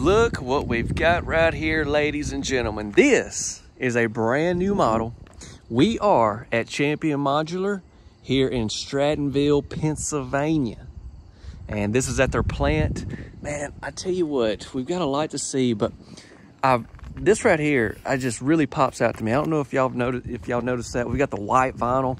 Look what we've got right here, ladies and gentlemen. This is a brand new model. We are at Champion Modular here in Strattanville, Pennsylvania. And this is at their plant. Man, I tell you what, we've got a lot to see, but I've, this right here, I just really pops out to me. I don't know if y'all noticed if y'all noticed that. We got the white vinyl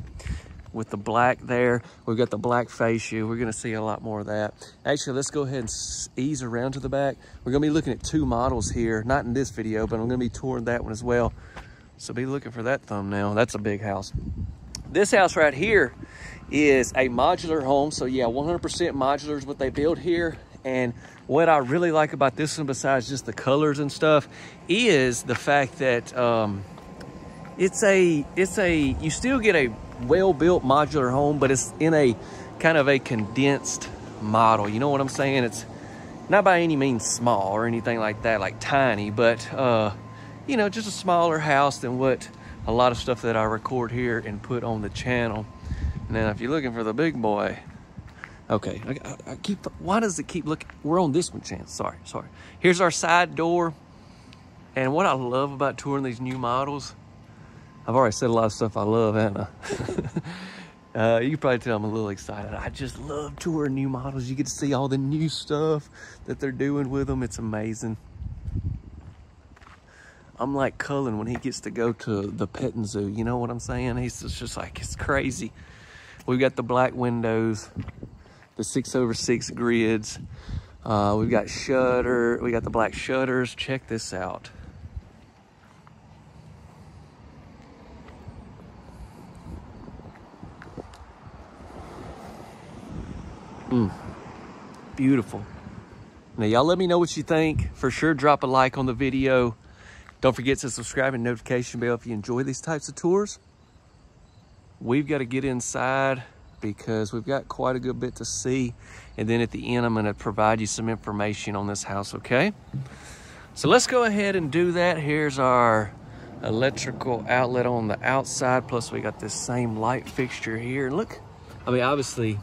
with the black there. We've got the black fascia. We're gonna see a lot more of that. Actually, let's go ahead and ease around to the back. We're gonna be looking at two models here, not in this video, but I'm gonna be touring that one as well. So be looking for that thumbnail. That's a big house. This house right here is a modular home. So yeah, 100% modular is what they build here. And what I really like about this one, besides just the colors and stuff, is the fact that um, it's a, it's a, you still get a well-built modular home, but it's in a kind of a condensed model. You know what I'm saying? It's not by any means small or anything like that, like tiny, but uh, you know, just a smaller house than what a lot of stuff that I record here and put on the channel. Now, if you're looking for the big boy, okay, I, I keep, why does it keep looking? We're on this one, Chance, sorry, sorry. Here's our side door. And what I love about touring these new models I've already said a lot of stuff I love, haven't I? uh, you probably tell I'm a little excited. I just love touring new models. You get to see all the new stuff that they're doing with them. It's amazing. I'm like Cullen when he gets to go to the petting zoo. You know what I'm saying? He's just, just like, it's crazy. We've got the black windows, the six over six grids. Uh, we've got shutter. We got the black shutters. Check this out. Beautiful. Now, y'all let me know what you think. For sure, drop a like on the video. Don't forget to subscribe and notification bell if you enjoy these types of tours. We've got to get inside because we've got quite a good bit to see. And then at the end, I'm going to provide you some information on this house, okay? So let's go ahead and do that. Here's our electrical outlet on the outside. Plus, we got this same light fixture here. And look, I mean, obviously,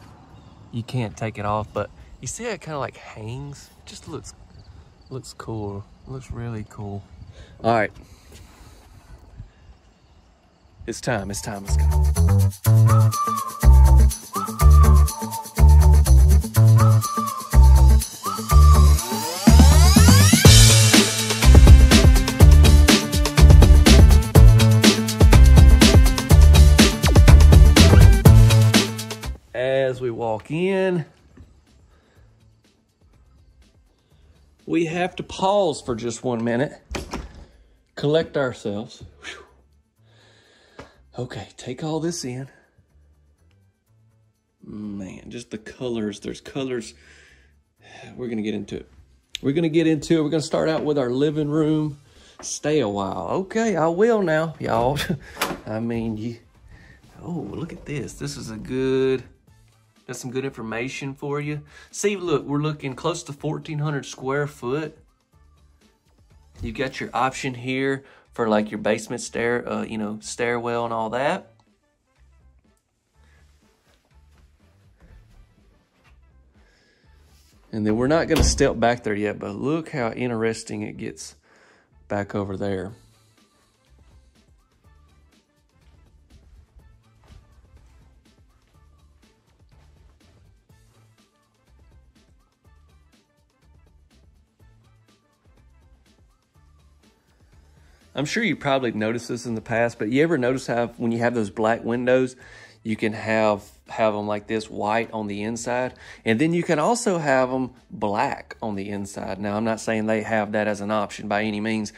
you can't take it off, but you see how it kind of like hangs? It just looks, looks cool. It looks really cool. All right. It's time, it's time, let's go. as we walk in. We have to pause for just one minute, collect ourselves. Whew. Okay, take all this in. Man, just the colors. There's colors. We're going to get into it. We're going to get into it. We're going to start out with our living room. Stay a while. Okay, I will now, y'all. I mean, you. Oh, look at this. This is a good Got some good information for you. See, look, we're looking close to 1,400 square foot. You got your option here for like your basement stair, uh, you know, stairwell and all that. And then we're not going to step back there yet, but look how interesting it gets back over there. I'm sure you probably noticed this in the past, but you ever notice how when you have those black windows, you can have have them like this white on the inside? And then you can also have them black on the inside. Now i'm not saying they have that as an option by any means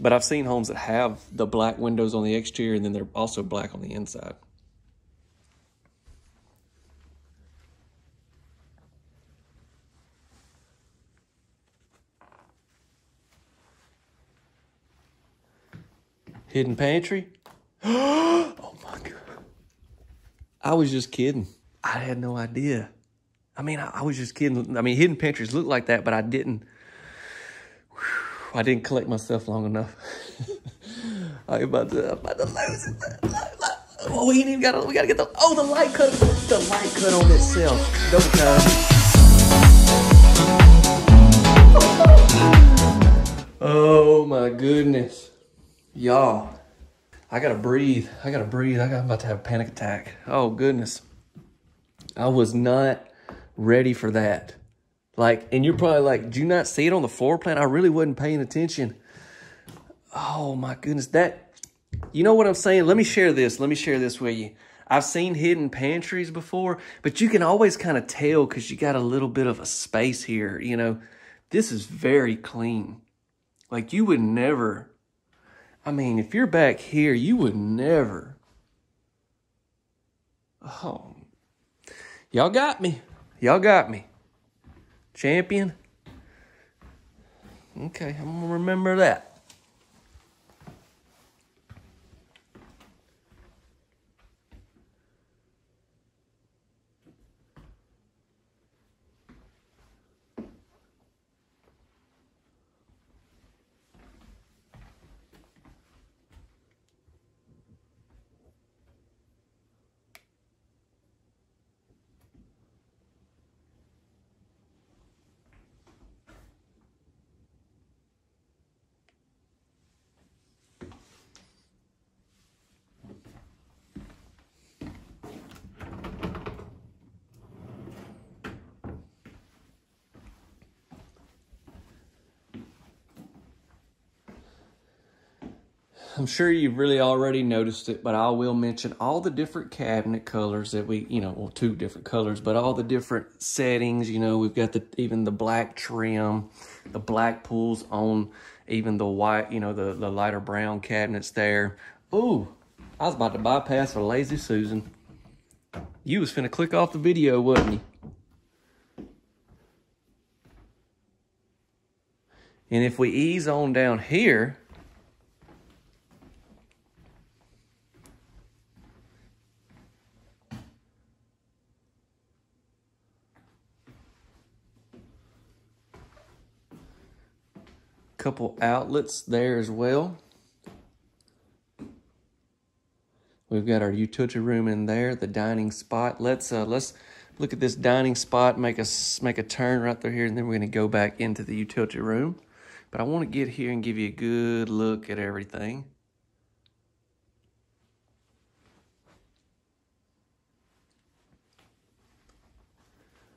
but i've seen homes that have the black windows on the exterior and then they're also black on the inside Hidden pantry? oh my God. I was just kidding. I had no idea. I mean, I, I was just kidding. I mean, hidden pantries look like that, but I didn't. Whew, I didn't collect myself long enough. I'm about to, I'm about to lose it. Oh, we ain't even got we got to get the, oh, the light cut, the light cut on itself. Double time. Oh Y'all, I gotta breathe. I gotta breathe. I got, I'm about to have a panic attack. Oh, goodness. I was not ready for that. Like, and you're probably like, do you not see it on the floor plan? I really wasn't paying attention. Oh my goodness. That, you know what I'm saying? Let me share this. Let me share this with you. I've seen hidden pantries before, but you can always kind of tell because you got a little bit of a space here. You know, this is very clean. Like you would never, I mean, if you're back here, you would never. Oh, y'all got me. Y'all got me. Champion. Okay, I'm going to remember that. I'm sure you've really already noticed it, but I will mention all the different cabinet colors that we, you know, well, two different colors, but all the different settings, you know, we've got the, even the black trim, the black pulls on even the white, you know, the, the lighter brown cabinets there. Ooh, I was about to bypass a lazy Susan. You was finna click off the video, wasn't you? And if we ease on down here, couple outlets there as well. We've got our utility room in there, the dining spot. Let's uh, let's look at this dining spot, make us make a turn right through here, and then we're gonna go back into the utility room. But I want to get here and give you a good look at everything.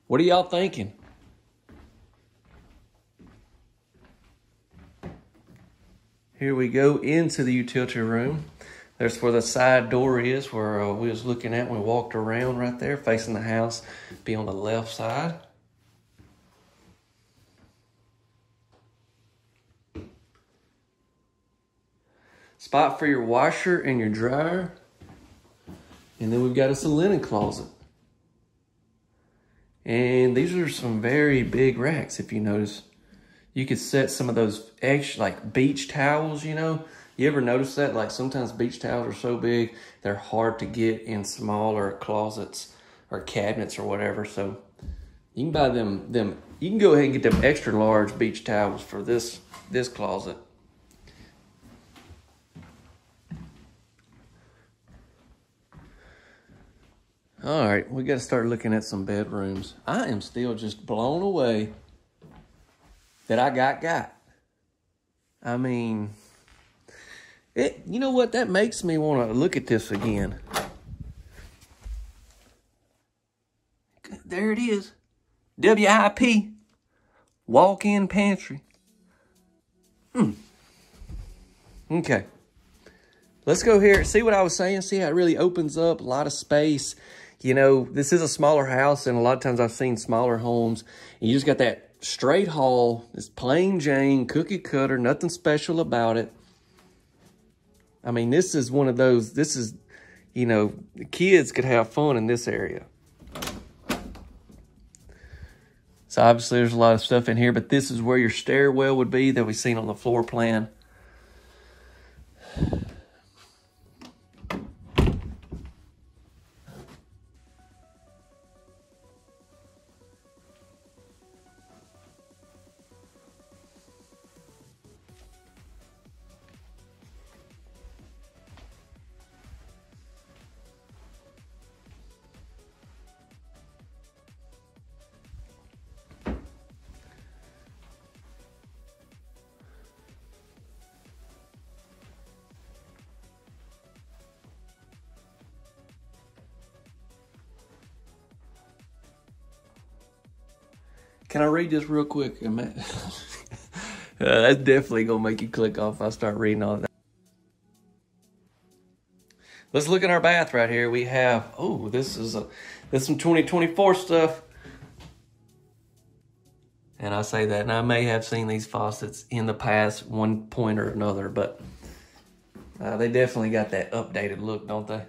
What are y'all thinking? Here we go into the utility room. There's where the side door is, where uh, we was looking at when we walked around right there, facing the house, be on the left side. Spot for your washer and your dryer. And then we've got us a linen closet. And these are some very big racks, if you notice you could set some of those extra, like beach towels, you know. You ever notice that? Like sometimes beach towels are so big, they're hard to get in smaller closets or cabinets or whatever. So you can buy them, them. you can go ahead and get them extra large beach towels for this, this closet. All right, we got to start looking at some bedrooms. I am still just blown away that I got got. I mean, it. You know what? That makes me want to look at this again. There it is. WIP. Walk-in pantry. Hmm. Okay. Let's go here. See what I was saying? See how it really opens up a lot of space. You know, this is a smaller house, and a lot of times I've seen smaller homes. And you just got that straight haul. It's plain Jane, cookie cutter, nothing special about it. I mean, this is one of those, this is, you know, the kids could have fun in this area. So obviously there's a lot of stuff in here, but this is where your stairwell would be that we've seen on the floor plan. Can I read this real quick? uh, that's definitely gonna make you click off if I start reading all that. Let's look at our bath right here. We have, oh, this is a, this is some 2024 stuff. And I say that, and I may have seen these faucets in the past, one point or another, but uh, they definitely got that updated look, don't they?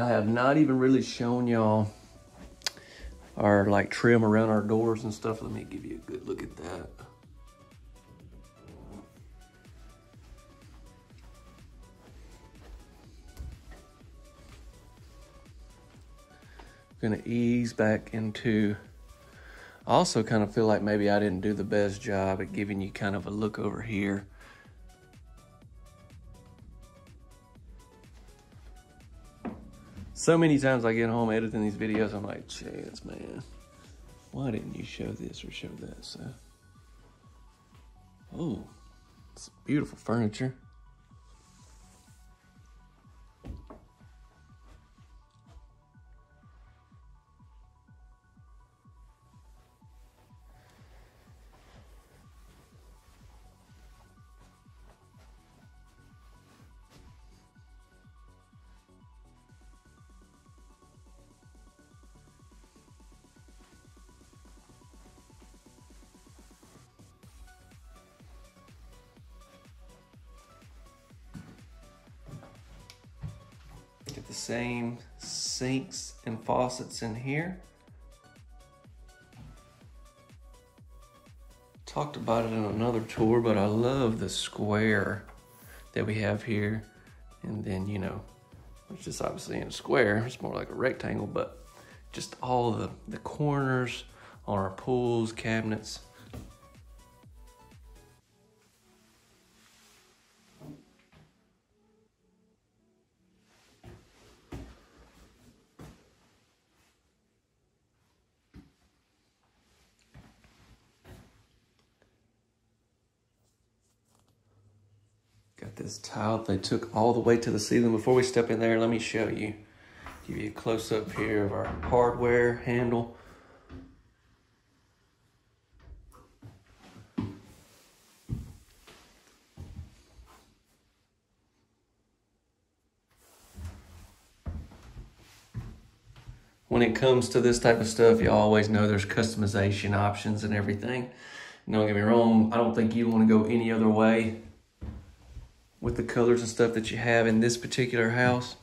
I have not even really shown y'all our like trim around our doors and stuff. Let me give you a good look at that. Gonna ease back into, also kind of feel like maybe I didn't do the best job at giving you kind of a look over here. So many times I get home editing these videos, I'm like, chance, man, why didn't you show this or show that? So, oh, it's beautiful furniture. The same sinks and faucets in here. Talked about it in another tour, but I love the square that we have here. And then, you know, it's just obviously in a square. It's more like a rectangle, but just all the, the corners on our pools, cabinets, tile they took all the way to the ceiling. Before we step in there, let me show you. Give you a close up here of our hardware handle. When it comes to this type of stuff, you always know there's customization options and everything. Don't get me wrong, I don't think you want to go any other way with the colors and stuff that you have in this particular house.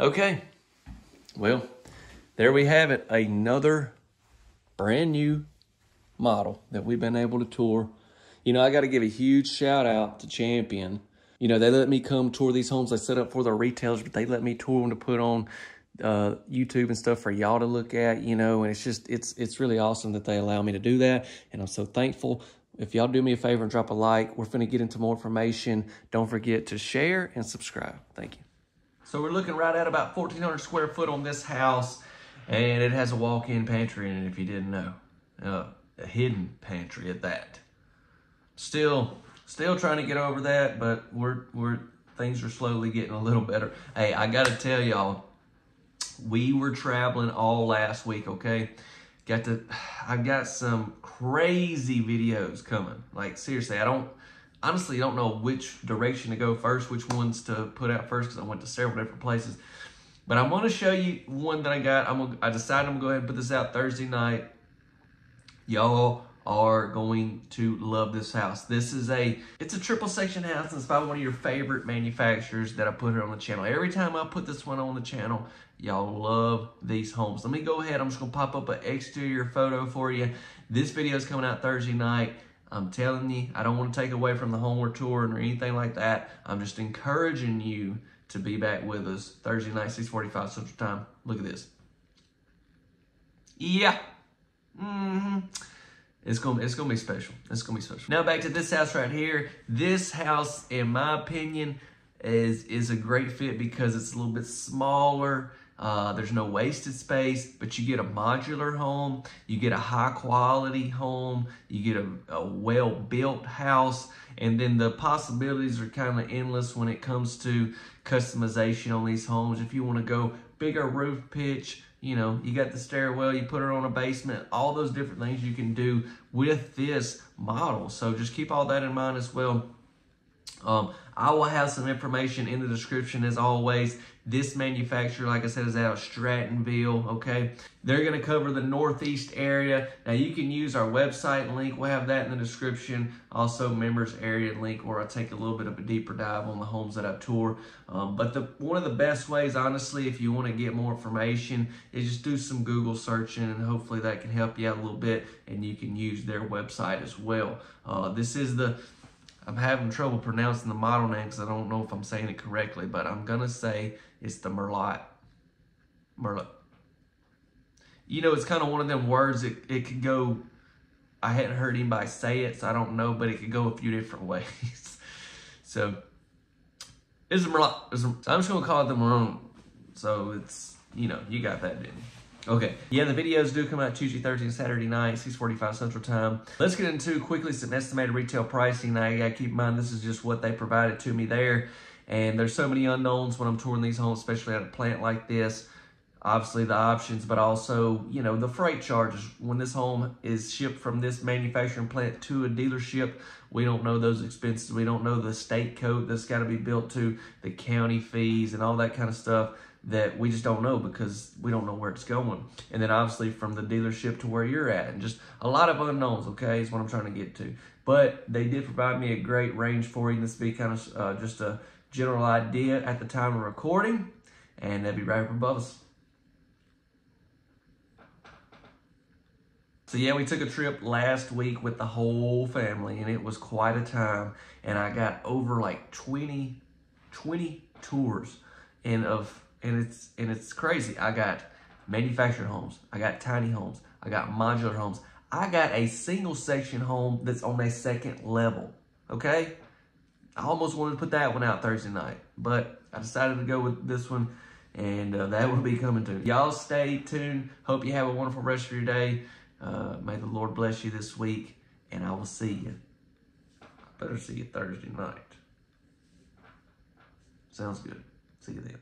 Okay, well, there we have it. Another brand new model that we've been able to tour. You know, I got to give a huge shout out to Champion you know, they let me come tour these homes I set up for the retailers, but they let me tour them to put on uh, YouTube and stuff for y'all to look at, you know, and it's just, it's, it's really awesome that they allow me to do that. And I'm so thankful. If y'all do me a favor and drop a like, we're going to get into more information. Don't forget to share and subscribe. Thank you. So we're looking right at about 1,400 square foot on this house, and it has a walk-in pantry in it, if you didn't know. Uh, a hidden pantry at that. Still, Still trying to get over that, but we're we're things are slowly getting a little better. Hey, I got to tell y'all, we were traveling all last week. Okay, got to. I got some crazy videos coming. Like seriously, I don't honestly don't know which direction to go first, which ones to put out first, because I went to several different places. But I'm gonna show you one that I got. I'm gonna, I decided I'm gonna go ahead and put this out Thursday night. Y'all are going to love this house. This is a, it's a triple section house. It's by one of your favorite manufacturers that I put here on the channel. Every time I put this one on the channel, y'all love these homes. Let me go ahead. I'm just to pop up an exterior photo for you. This video is coming out Thursday night. I'm telling you, I don't want to take away from the home tour or anything like that. I'm just encouraging you to be back with us Thursday night, 645 Central Time. Look at this. Yeah. Mm-hmm. It's gonna it's gonna be special. It's gonna be special. Now back to this house right here. This house, in my opinion, is is a great fit because it's a little bit smaller. Uh, there's no wasted space, but you get a modular home, you get a high quality home, you get a, a well built house, and then the possibilities are kind of endless when it comes to customization on these homes. If you want to go bigger roof pitch, you know, you got the stairwell, you put it on a basement, all those different things you can do with this model. So just keep all that in mind as well. Um, I will have some information in the description as always. This manufacturer, like I said, is out of Strattanville, okay? They're gonna cover the Northeast area. Now you can use our website link. We'll have that in the description. Also members area link where I take a little bit of a deeper dive on the homes that I tour. Um, but the one of the best ways, honestly, if you wanna get more information, is just do some Google searching and hopefully that can help you out a little bit and you can use their website as well. Uh, this is the I'm having trouble pronouncing the model name because I don't know if I'm saying it correctly, but I'm going to say it's the Merlot. Merlot. You know, it's kind of one of them words, it, it could go, I hadn't heard anybody say it, so I don't know, but it could go a few different ways. so, it's a Merlot. It's I'm just going to call it the Merlot. So, it's, you know, you got that, didn't you? Okay, yeah, the videos do come out Tuesday, Thursday, and Saturday night, 645 Central Time. Let's get into quickly some estimated retail pricing. Now, you gotta keep in mind, this is just what they provided to me there. And there's so many unknowns when I'm touring these homes, especially at a plant like this. Obviously, the options, but also, you know, the freight charges. When this home is shipped from this manufacturing plant to a dealership, we don't know those expenses. We don't know the state code that's got to be built to, the county fees, and all that kind of stuff that we just don't know because we don't know where it's going. And then obviously from the dealership to where you're at and just a lot of unknowns, okay, is what I'm trying to get to. But they did provide me a great range for you. This be kind of uh, just a general idea at the time of recording. And that'd be right up above us. So yeah, we took a trip last week with the whole family and it was quite a time. And I got over like 20, 20 tours and of and it's and it's crazy. I got manufactured homes, I got tiny homes, I got modular homes. I got a single section home that's on a second level. Okay? I almost wanted to put that one out Thursday night, but I decided to go with this one, and uh, that will be coming to y'all. Stay tuned. Hope you have a wonderful rest of your day. Uh, may the Lord bless you this week, and I will see you. I better see you Thursday night. Sounds good. See you then.